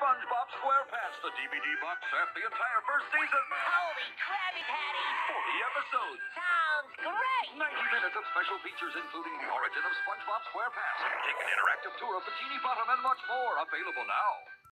SpongeBob SquarePants, the DVD box set, the entire first season. Holy Krabby Patty! 40 episodes. Sounds great! 90 minutes of special features, including the origin of SpongeBob SquarePants. Take an interactive tour of Bikini Bottom and much more. Available now.